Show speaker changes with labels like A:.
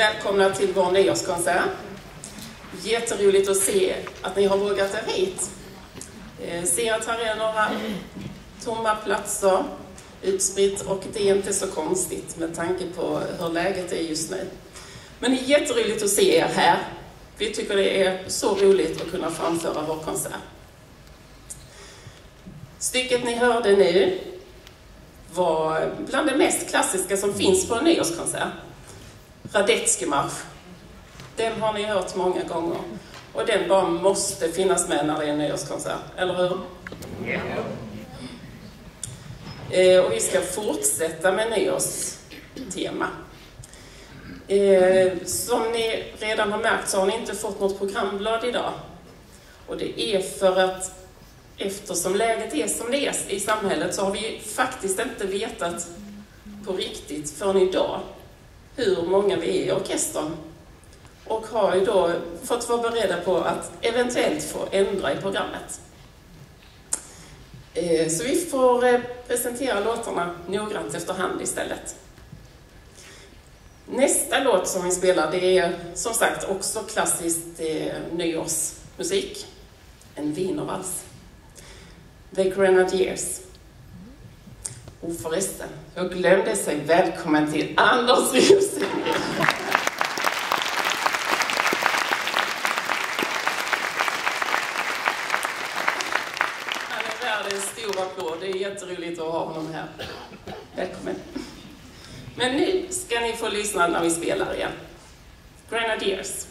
A: varmt välkomna till vår nyårskonsert. Jätteroligt att se att ni har vågat er hit. Eh, ser att här är några tomma platser utspritt och det är inte så konstigt med tanke på hur läget är just nu. Men det är jätteroligt att se er här. Vi tycker det är så roligt att kunna framföra vår konsert. Stycket ni hörde nu var bland det mest klassiska som finns på en nyårskonsert. Radetzky-marsch. Den har ni hört många gånger. Och den bara måste finnas med när det är en nyårskonsert, eller hur? Yeah. och vi ska fortsätta med nyårstema. Eh, som ni redan har märkt så har ni inte fått något programblad idag. Och det är för att eftersom läget är som det är i samhället så har vi faktiskt inte vetat på riktigt förrän idag hur många vi är i orkestern. Och har ju då fått vara beredda på att eventuellt få ändra i programmet. Eh, så vi får eh, presentera låtarna noggrant efterhand istället. Nästa låt som vi spelar, det är som sagt också klassiskt eh, nyårsmusik. En wienervals. The Grenadiers. Och förresten, jag glömde säga välkommen till Anders Rosengren. Han är värd en stor applåd. Det är jätteroligt att ha honom här. Välkommen. Men nu ska ni få lyssna när vi spelar igen. Grenadiers.